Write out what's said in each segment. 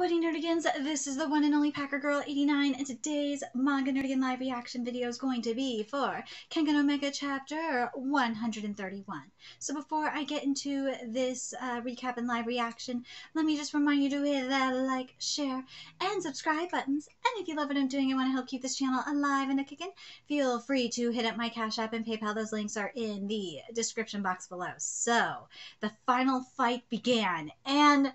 What nerdigans? This is the one and only Packer Girl 89 and today's manga nerdigan live reaction video is going to be for Kengan Omega chapter 131. So before I get into this uh, recap and live reaction, let me just remind you to hit that like, share, and subscribe buttons. And if you love what I'm doing and want to help keep this channel alive and a kicking, feel free to hit up my Cash App and PayPal. Those links are in the description box below. So the final fight began and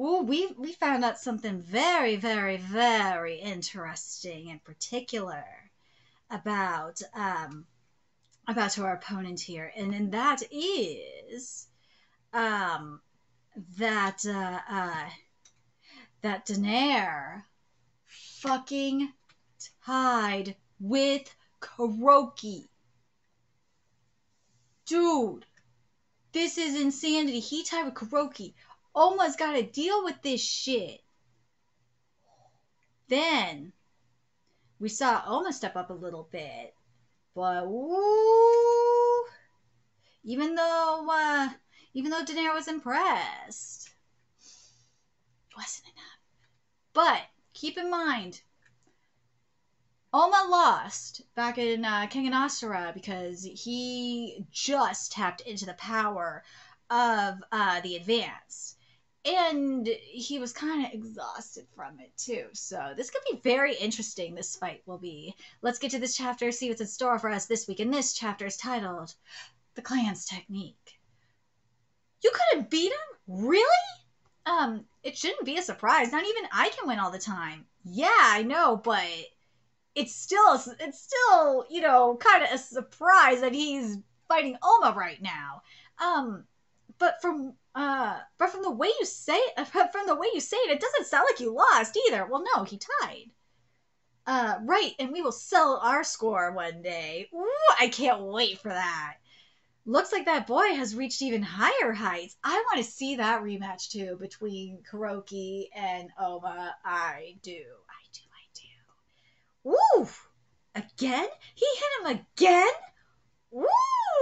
Ooh, we we found out something very, very, very interesting in particular about um about our opponent here, and and that is um that uh, uh that Donaire fucking tied with Kuroki. Dude, this is insanity. He tied with Kuroki. Ohma's got to deal with this shit. Then we saw Ohma step up a little bit, but woo, even though uh, even though Donaire was impressed, wasn't enough. But keep in mind, Ohma lost back in uh, Kengan Ashura because he just tapped into the power of uh, the advance and he was kind of exhausted from it too. So this could be very interesting. This fight will be. Let's get to this chapter, see what's in store for us this week. And this chapter is titled "The Clan's Technique." You couldn't beat him, really? Um, it shouldn't be a surprise. Not even I can win all the time. Yeah, I know, but it's still it's still you know kind of a surprise that he's fighting Ohma right now. Um, but from uh, but from the way you say from the way you say it, it doesn't sound like you lost either. Well, no, he tied. Uh, right, and we will sell our score one day. Ooh, I can't wait for that. Looks like that boy has reached even higher heights. I want to see that rematch too between Kuroki and Ohma. I do, I do, I do. Woo! Again? He hit him again? Woo!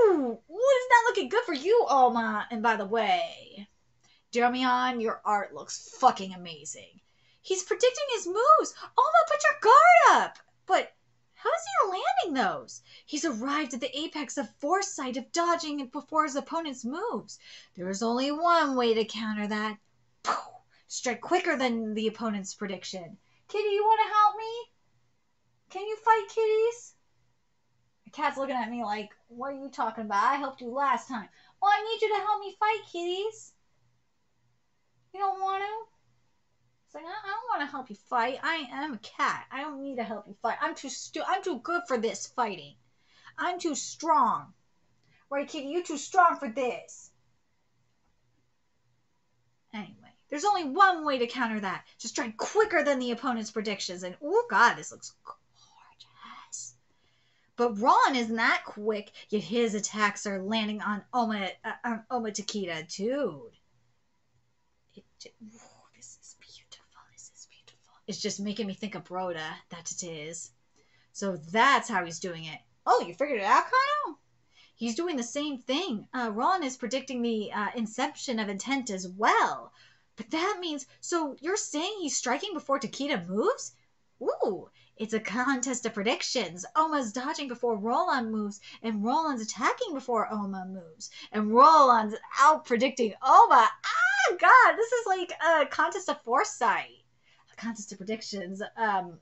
Ooh, it's not looking good for you, Ohma? And by the way, Daromeon, your art looks fucking amazing. He's predicting his moves. Ohma, put your guard up. But how is he landing those? He's arrived at the apex of foresight of dodging before his opponent's moves. There is only one way to counter that. Strike quicker than the opponent's prediction. Kitty, you want to help me? Can you fight kitties? Cat's looking at me like, what are you talking about? I helped you last time. Well, I need you to help me fight, kitties. You don't want to? It's like, I don't want to help you fight. I am a cat. I don't need to help you fight. I'm too stu- I'm too good for this fighting. I'm too strong. Right, kitty? You're too strong for this. Anyway, there's only one way to counter that. Just try quicker than the opponent's predictions. And oh god, this looks but Ron isn't that quick, yet his attacks are landing on Ohma, uh, on Ohma Takeda, dude. It, this is beautiful. This is beautiful. It's just making me think of Broda. That it is. So that's how he's doing it. Oh, you figured it out, Kano? He's doing the same thing. Uh, Ron is predicting the uh, inception of intent as well. But that means, so you're saying he's striking before Takeda moves? Ooh, it's a contest of predictions. Ohma's dodging before Roland moves, and Roland's attacking before Ohma moves. And Roland's out predicting Ohma. Ah, God, this is like a contest of foresight. A contest of predictions. Um,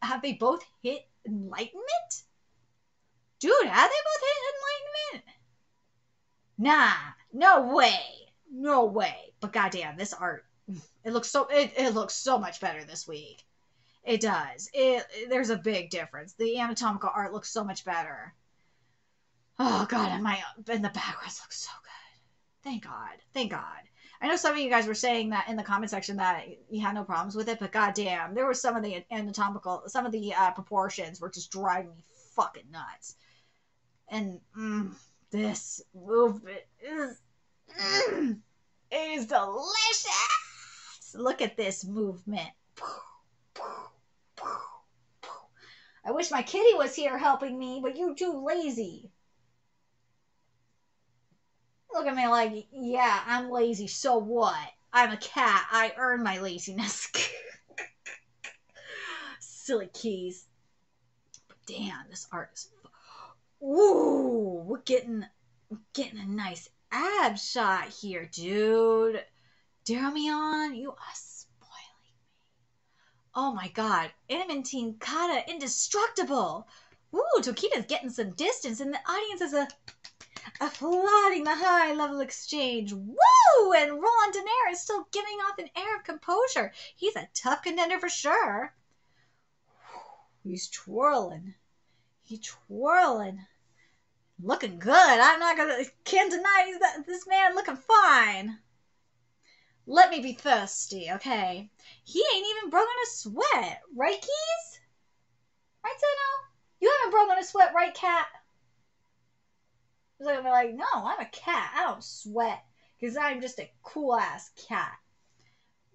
have they both hit enlightenment? Dude, have they both hit enlightenment? Nah, no way. No way. But goddamn, this art, it looks so, it, it looks so much better this week. It does. It there's a big difference. The anatomical art looks so much better. Oh god, and my and the backgrounds look so good. Thank God. Thank God. I know some of you guys were saying that in the comment section that you had no problems with it, but goddamn, there were some of the anatomical, some of the uh, proportions were just driving me fucking nuts. And mm, this movement is, mm, is delicious. Look at this movement. I wish my kitty was here helping me, but you're too lazy. Look at me like, yeah, I'm lazy, so what? I'm a cat. I earn my laziness. Silly keys. But Damn, this art is. Ooh, we're getting, we're getting a nice ab shot here, dude. Daromeon, you are. Oh my god, Adamantine Kata, indestructible. Ooh, Tokita's getting some distance, and the audience is a applauding the high level exchange. Woo! And Roland Donaire is still giving off an air of composure. He's a tough contender for sure. He's twirling. He's twirling. Looking good. I'm not gonna can't deny that this man looking fine. Let me be thirsty, okay? He ain't even broken a sweat, right, Keys? Right, Zeno? You haven't broken a sweat, right, cat? They're gonna be like, no, I'm a cat. I don't sweat because I'm just a cool ass cat.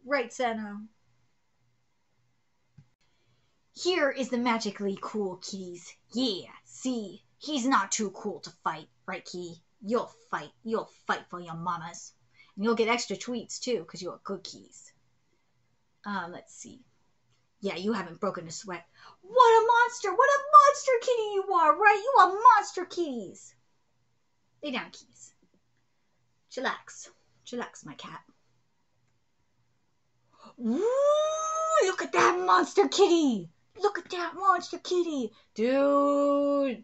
Right, Zeno? Here is the magically cool keys. Yeah, see, he's not too cool to fight, right, Key? You'll fight. You'll fight for your mamas. And you'll get extra tweets too, because you're good keys. Um, let's see. Yeah, you haven't broken a sweat. What a monster! What a monster kitty you are, right? You are monster kitties. Lay down, keys. Chillax. Chillax, my cat. Ooh, look at that monster kitty! Look at that monster kitty! Dude!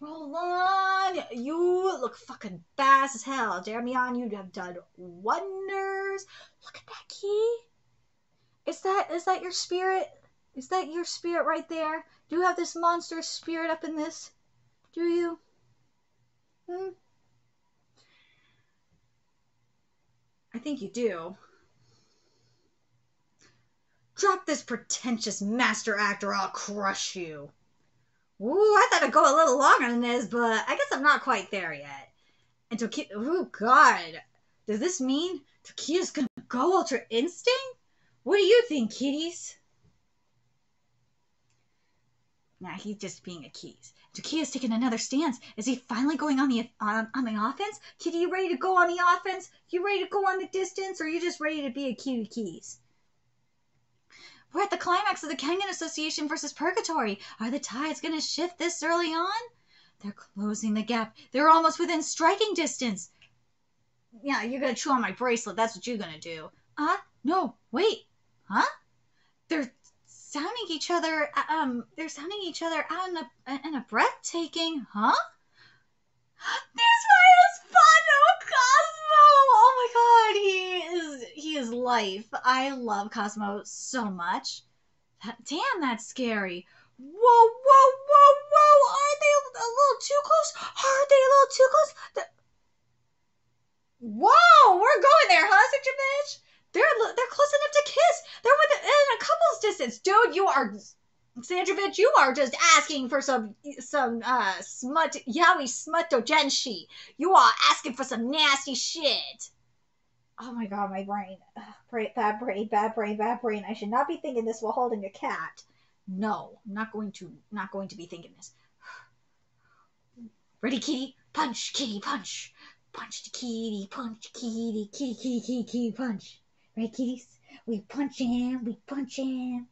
Roll on! You look fucking fast as hell. Daromeon, you have done wonders. Look at that key. Is that is that your spirit? Is that your spirit right there? Do you have this monster spirit up in this? Do you? Hmm? I think you do. Drop this pretentious master actor, I'll crush you. Ooh, I thought it'd go a little longer than this, but I guess I'm not quite there yet. And Toki, oh god, does this mean Tokita's gonna go Ultra Instinct? What do you think, kitties? Nah, he's just being a keys. Tokita's taking another stance. Is he finally going on the on, on the offense? Kitty, you ready to go on the offense? You ready to go on the distance, or are you just ready to be a kitty keys? We're at the climax of the Kengan Association versus Purgatory. Are the tides going to shift this early on? They're closing the gap. They're almost within striking distance. Yeah, you're going to chew on my bracelet. That's what you're going to do. Uh, no, wait. Huh? They're sounding each other, um, they're sounding each other out in a, in a breathtaking, huh? This fight is fun, Cosmo! Oh my god, he is he is life. I love Cosmo so much. That, damn, that's scary. Whoa, whoa, whoa, whoa! Are they a little too close? Are they a little too close? The... Whoa, we're going there, huh, Sigma bitch? They're they're close enough to kiss. They're within a couple's distance, dude. You are Sandrovich, you are just asking for some some uh smut yaoi smutto genshi. You are asking for some nasty shit. Oh my god, my brain. Ugh, bad brain, bad brain, bad brain. I should not be thinking this while holding a cat. No, I'm not going to not going to be thinking this. Ready, kitty? Punch, kitty, punch. Punch the kitty, punch kitty, kitty, kitty, kitty, kitty, punch. Right, kitties? We punch him, we punch him.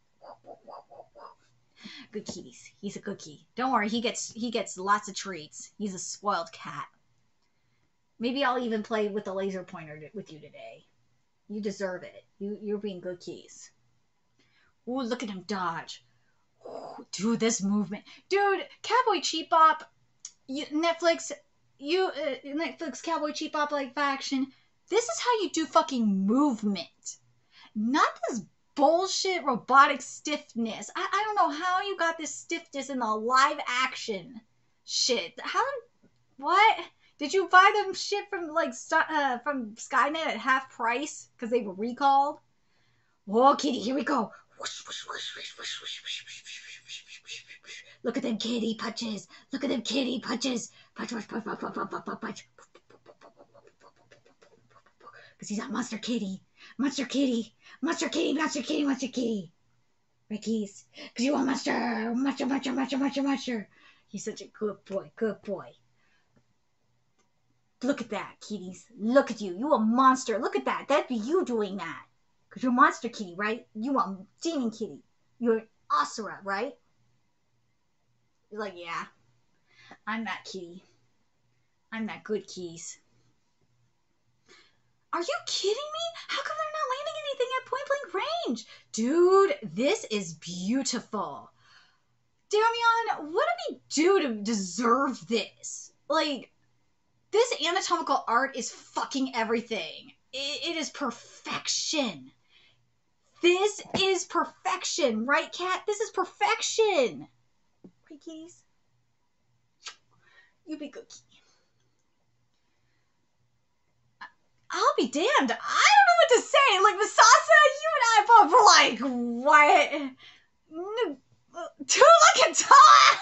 Good kitties. He's a cookie. Don't worry, he gets he gets lots of treats. He's a spoiled cat. Maybe I'll even play with the laser pointer with you today. You deserve it. You you're being good keys. Ooh, look at him dodge. Ooh, dude, this movement, dude. Cowboy Bebop, you, Netflix, you uh, Netflix Cowboy Bebop like action. This is how you do fucking movement. Not this bullshit robotic stiffness. I, I don't know how you got this stiffness in the live action shit. How what? Did you buy them shit from like uh, from Skynet at half price because they were recalled? Whoa, kitty, here we go. Look at them kitty punches. Look at them kitty punches. Punch, punch, punch, punch, punch, punch, punch, punch because he's a monster kitty. Monster kitty. Monster kitty, monster kitty, monster kitty. Ricky's. Because you are monster. Monster, monster, monster, monster, monster. He's such a good boy, good boy. Look at that, kitties. Look at you. You a monster. Look at that. That'd be you doing that. Because you're monster kitty, right? You a demon kitty. You're an Asura, right? You're like, yeah. I'm that kitty. I'm that good keys. Are you kidding me? How come they're not landing anything at point blank range? Dude, this is beautiful. Daromeon, what did we do to deserve this? Like, this anatomical art is fucking everything. it, it is perfection. This is perfection, right, cat? This is perfection. Right, kitties? You be good kitty. I'll be damned. I don't know what to say. Like Masasa, you and I both were like, what? To look at Tom.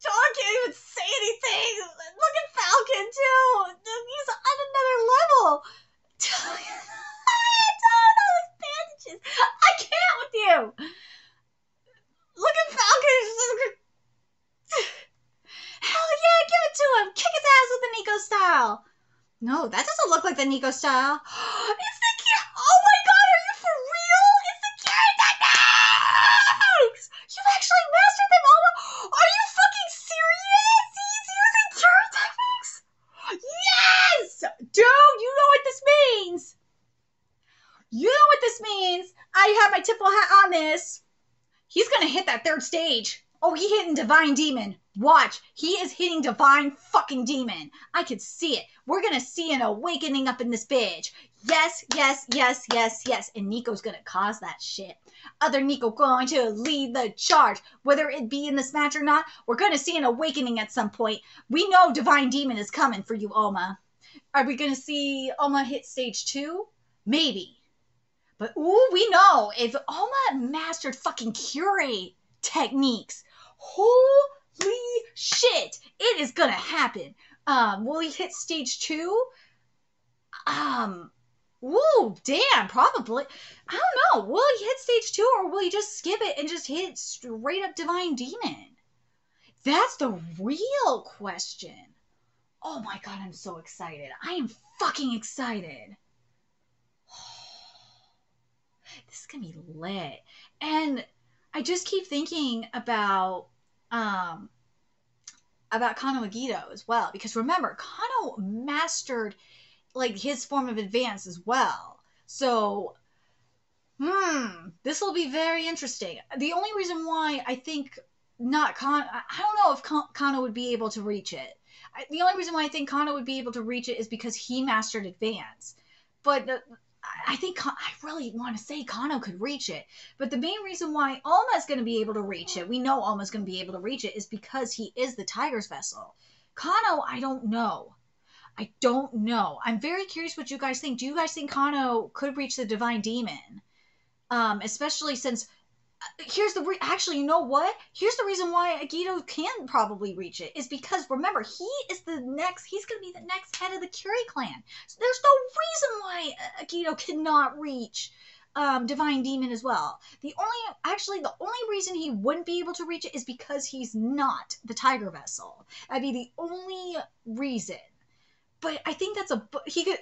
Tom can't even say anything. Look at Falcon too. He's on another level. Don't all his bandages. I can't with you. Look at Falcon. Hell yeah, give it to him. Kick his ass with the Nico style. No, that doesn't look like the Nico style. it's the kid. Oh my god, are you for real? It's the Kure techniques! You've actually mastered them all. Are you fucking serious? He's using Kure techniques? Yes! Dude, you know what this means. You know what this means. I have my tipple hat on this. He's gonna hit that third stage. Oh, he hitting Divine Demon. Watch, he is hitting Divine fucking Demon. I could see it. We're gonna see an awakening up in this bitch. Yes, yes, yes, yes, yes. And Nico's gonna cause that shit. Other Nico going to lead the charge. Whether it be in this match or not, we're gonna see an awakening at some point. We know Divine Demon is coming for you, Ohma. Are we gonna see Ohma hit stage two? Maybe. But ooh, we know if Ohma mastered fucking Kure techniques, holy shit, it is gonna happen. Um, will he hit stage two? Um, woo, damn, probably. I don't know. Will he hit stage two or will he just skip it and just hit straight up Divine Demon? That's the real question. Oh my god, I'm so excited. I am fucking excited. This is gonna be lit. And I just keep thinking about um about Kano Agito as well because remember Kano mastered like his form of advance as well. So hmm, this will be very interesting. The only reason why I think not Kano, I don't know if Kano would be able to reach it. The only reason why I think Kano would be able to reach it is because he mastered advance. But the, I think I really want to say Kano could reach it, but the main reason why is going to be able to reach it, we know is going to be able to reach it, is because he is the Tiger's vessel. Kano, I don't know. I don't know. I'm very curious what you guys think. Do you guys think Kano could reach the Divine Demon? Um, especially since here's the re- actually you know what? Here's the reason why agito can probably reach it is because remember he is the next he's going to be the next head of the Kure clan. So there's no reason why agito cannot reach um, divine demon as well. The only actually the only reason he wouldn't be able to reach it is because he's not the tiger vessel. That'd be the only reason. But i think that's a he could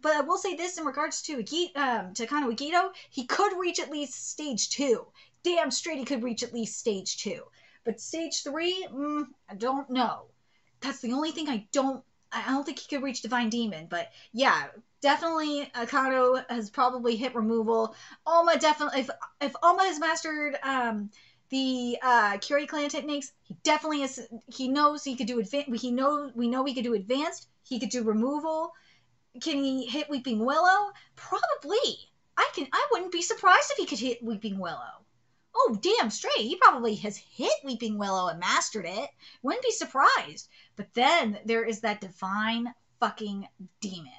but I will say this in regards to um, to Kano Agito, he could reach at least stage two damn straight he could reach at least stage two. But stage three, mm, I don't know. That's the only thing I don't. I don't think he could reach Divine Demon. But yeah, definitely Akano has probably hit removal. Ohma definitely. If if Ohma has mastered um, the uh, Kure clan techniques, he definitely is. He knows he could do advanced. He knows we know he could do advanced. He could do removal. Can he hit Weeping Willow? Probably. I can. I wouldn't be surprised if he could hit Weeping Willow. Oh, damn straight. He probably has hit Weeping Willow and mastered it. Wouldn't be surprised. But then there is that divine fucking demon.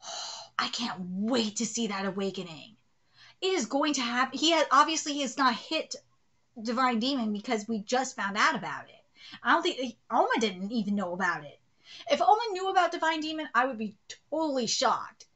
I can't wait to see that awakening. It is going to happen. He has obviously he has not hit divine demon because we just found out about it. I don't think Ohma didn't even know about it. If Ohma knew about divine demon, I would be totally shocked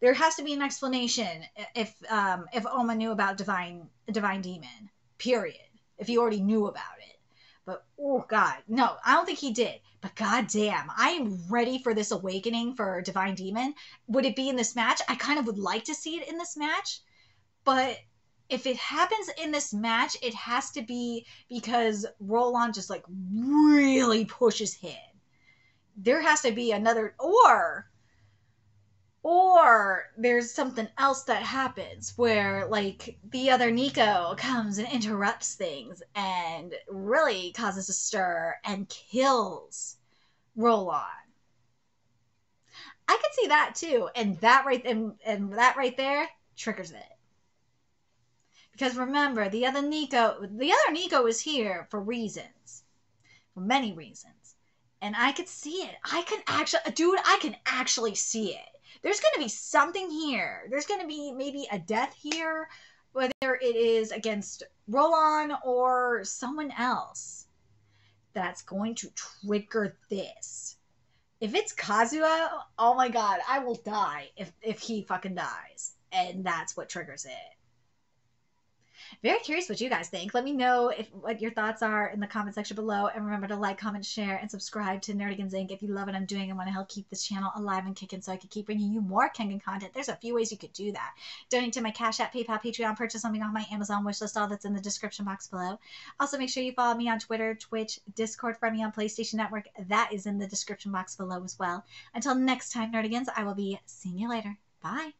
there has to be an explanation if um, if Ohma knew about divine divine demon. Period. If he already knew about it, But oh god, no, I don't think he did. But god damn, I am ready for this awakening for Divine Demon. Would it be in this match? I kind of would like to see it in this match, but if it happens in this match, it has to be because Roland just like really pushes him. There has to be another or or there's something else that happens where like the other Nico comes and interrupts things and really causes a stir and kills Roland. I could see that too, and that right and, and that right there triggers it. Because remember, the other Nico, the other Nico is here for reasons, for many reasons, and I could see it. I can actually, dude, I can actually see it there's going to be something here. There's going to be maybe a death here, whether it is against Roland or someone else that's going to trigger this. If it's Kazuha, oh my god, I will die if, if he fucking dies. And that's what triggers it very curious what you guys think. Let me know if what your thoughts are in the comment section below. And remember to like, comment, share, and subscribe to Nerdigans Inc. if you love what I'm doing and want to help keep this channel alive and kicking so I can keep bringing you more Kengan content. There's a few ways you could do that. Donate to my Cash App, PayPal, Patreon, purchase something off my Amazon wishlist, all that's in the description box below. Also, make sure you follow me on Twitter, Twitch, Discord, friend me on PlayStation Network. That is in the description box below as well. Until next time, Nerdigans, I will be seeing you later. Bye.